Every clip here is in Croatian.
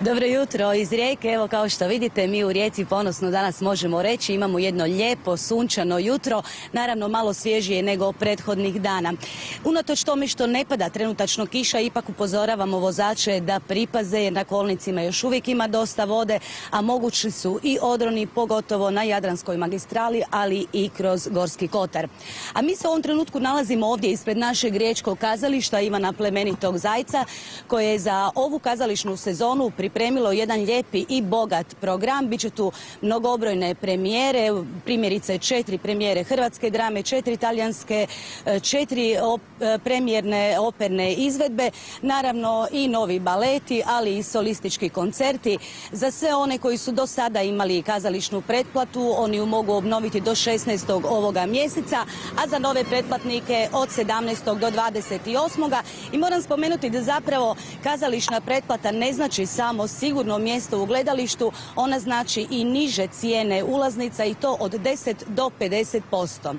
Dobro jutro iz Rijeke. Evo kao što vidite mi u Rijeci ponosno danas možemo reći imamo jedno lijepo sunčano jutro, naravno malo svježije nego prethodnih dana. Unatoč tome što ne pada trenutačno kiša, ipak upozoravamo vozače da pripaze jer na kolnicima još uvijek ima dosta vode, a mogući su i odroni pogotovo na Jadranskoj magistrali, ali i kroz Gorski kotar. A mi se u ovom trenutku nalazimo ovdje ispred našeg riječkog kazališta Ivana Plemenitog Zajca koje je za ovu kazališnu sezonu pripremilo jedan lijepi i bogat program. Biće tu mnogobrojne premijere, primjerice četiri premijere hrvatske drame, četiri italijanske, e, četiri e, premijerne operne izvedbe, naravno i novi baleti, ali i solistički koncerti. Za sve one koji su do sada imali kazališnu pretplatu, oni ju mogu obnoviti do 16. ovoga mjeseca, a za nove pretplatnike od 17. do 28. I moram spomenuti da zapravo kazališna pretplata ne znači samo samo sigurno mjesto u gledalištu, ona znači i niže cijene ulaznica i to od 10 do 50%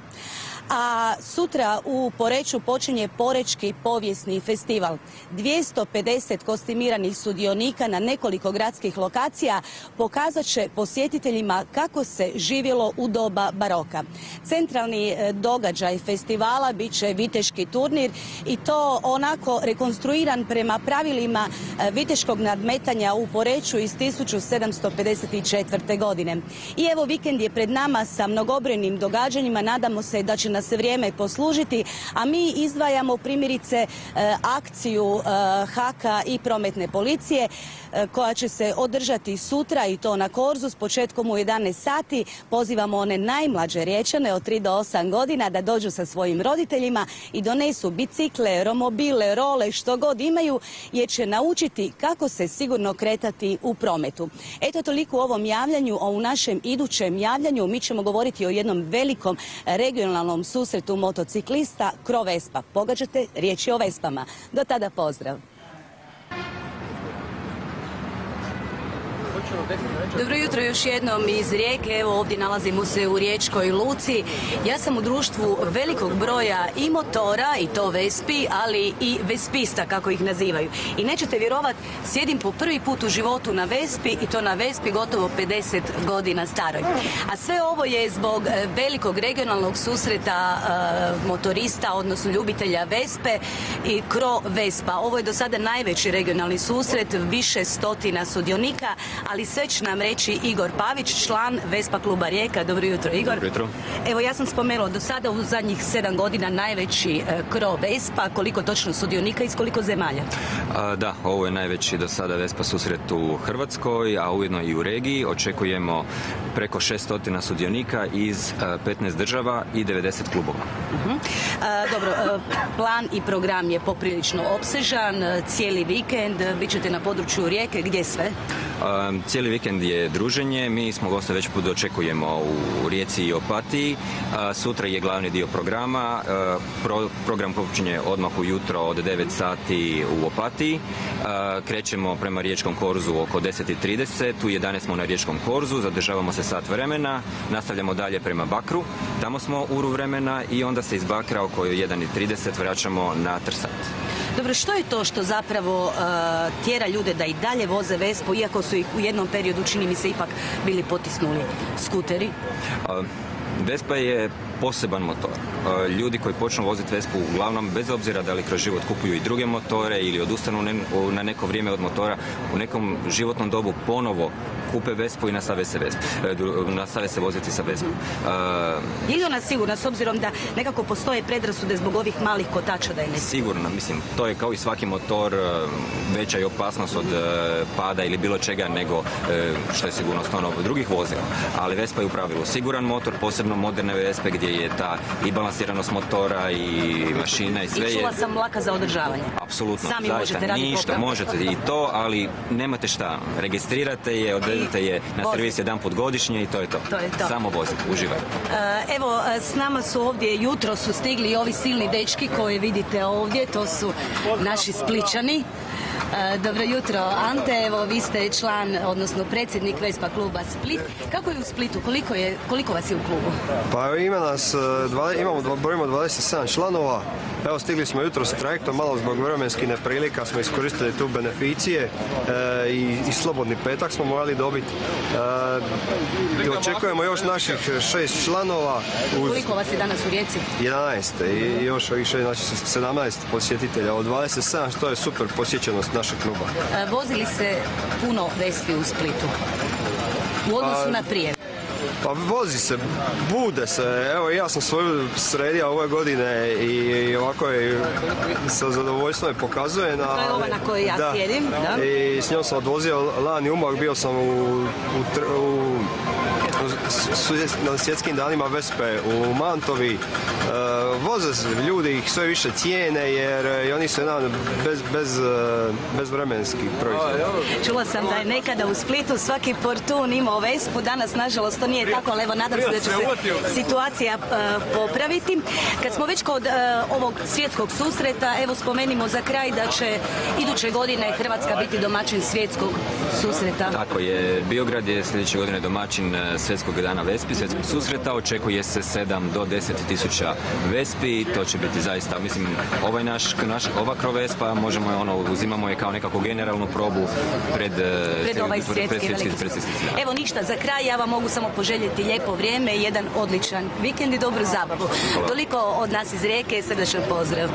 a sutra u Poreću počinje Porečki povijesni festival. 250 kostimiranih sudionika na nekoliko gradskih lokacija pokazat će posjetiteljima kako se živjelo u doba baroka. Centralni e, događaj festivala bit će viteški turnir i to onako rekonstruiran prema pravilima e, viteškog nadmetanja u Poreću iz 1754. godine. I evo vikend je pred nama sa mnogobrojnim događanjima. Nadamo se da će nas vrijeme poslužiti, a mi izdvajamo primjerice e, akciju e, Haka i prometne policije e, koja će se održati sutra i to na Korzu s početkom u 11 sati. Pozivamo one najmlađe riječane od 3 do 8 godina da dođu sa svojim roditeljima i donesu bicikle, romobile, role, što god imaju jer će naučiti kako se sigurno kretati u prometu. Eto toliko u ovom javljanju, a u našem idućem javljanju mi ćemo govoriti o jednom velikom regionalnom susretu motociklista Kro Vespa. Pogađate, riječ je o Vespama. Do tada pozdrav. Dobro jutro još jednom iz Rijeke. Evo ovdje nalazimo se u Riječkoj Luci. Ja sam u društvu velikog broja i motora, i to Vespi, ali i Vespista, kako ih nazivaju. I nećete vjerovat, sjedim po prvi put u životu na Vespi i to na Vespi gotovo 50 godina staroj. A sve ovo je zbog e, velikog regionalnog susreta e, motorista, odnosno ljubitelja Vespe i Kro Vespa. Ovo je do sada najveći regionalni susret, više stotina sudionika, ali sve će nam reći Igor Pavić, član Vespa kluba Rijeka. Dobro jutro, Igor. Dobro jutro. Evo, ja sam spomenula do sada u zadnjih sedam godina najveći e, kro Vespa. Koliko točno sudionika i koliko zemalja? da, ovo je najveći do sada Vespa susret u Hrvatskoj, a ujedno i u regiji. Očekujemo preko 600 sudionika iz 15 država i 90 klubova. Mhm. dobro, plan i program je poprilično opsežan. Cijeli vikend bit ćete na području Rijeke. Gdje sve? Cijeli vikend je druženje, mi smo goste već put očekujemo u Rijeci i Opatiji. Sutra je glavni dio programa, program počinje odmah ujutro od 9 sati u Opatiji. Krećemo prema Riječkom korzu oko 10.30, u 11 smo na Riječkom korzu, zadržavamo se sat vremena, nastavljamo dalje prema Bakru, tamo smo uru vremena i onda se iz Bakra oko 1.30 vraćamo na Trsat. Dobro, što je to što zapravo tjera ljude da i dalje voze Vespu, iako su ih u jednom periodu, čini mi se, ipak bili potisnuli skuteri? Vespa je poseban motor. Ljudi koji počnu voziti Vespu uglavnom, bez obzira da li kroz život kupuju i druge motore ili odustanu na neko vrijeme od motora, u nekom životnom dobu ponovo kupe Vespu i nastave se, Vespu, e, nastave se voziti sa Vespom. Uh, je li ona sigurna s obzirom da nekako postoje predrasude zbog ovih malih kotača da je ne Sigurno, mislim, to je kao i svaki motor e, veća je opasnost od pada ili bilo čega nego što je sigurnost ono drugih vozila. Ali Vespa je u pravilu siguran motor, posebno moderne Vespe gdje je ta i balansiranost motora i mašina i sve I čula sam laka za održavanje. Apsolutno. Sami možete raditi Ništa, možete i to, ali nemate šta. Registrirate je, odvedete je na servis jedan put godišnje i to je to. To je to. Samo vozite, uživajte. E, evo, e, s nama su ovdje, jutro su stigli ovi silni dečki koje vidite ovdje, to su naši spličani. E, Dobro jutro, Ante. Evo, vi ste član, odnosno predsjednik Vespa kluba Split. Kako je u Splitu? Koliko, je, koliko vas je u klubu? Pa ima nas, e, dva- imamo, brojimo 27 članova. Evo stigli smo jutro s trajektom, malo zbog vremenskih neprilika smo iskoristili tu beneficije e, i, i slobodni petak smo morali dobiti. E, i očekujemo još naših šest članova uz Koliko vas je danas u Rijeci? 11 i još ovih šest, znači 17 posjetitelja od 27, što je super posjećenost našeg kluba. E, Vozili se puno Vespi u Splitu? U odnosu Pa- na prije. Pa vozi se, bude se. Evo ja sam svoju sredio ove godine i, ovako je sa zadovoljstvom je pokazujem. To je ova na kojoj ja sjedim, da. I s njom sam odvozio lani umak, bio sam u, u, na svjetskim danima Vespe u Mantovi. E, voze ljudi ih sve više cijene jer e, i oni su jedan bez, bez, e, bezvremenski proizvod. Čula sam da je nekada u Splitu svaki portun imao Vespu, danas nažalost to nije tako, ali evo nadam se da će se situacija e, popraviti. Kad smo već kod e, ovog svjetskog susreta, evo spomenimo za kraj da će iduće godine Hrvatska biti domaćin svjetskog susreta. Tako je, Biograd je sljedeće godine domaćin svjetskog dana Vespi, svjetskog susreta, očekuje se 7 do 10 tisuća Vespi, to će biti zaista, mislim, ovaj naš, naš ova krov Vespa, možemo je ono, uzimamo je kao nekakvu generalnu probu pred, e, Pred ovaj pred svjetski. Evo ništa, za kraj ja vam mogu samo poželjeti lijepo vrijeme, jedan odličan vikend i dobru zabavu. Toliko od nas iz Rijeke, srdečan pozdrav.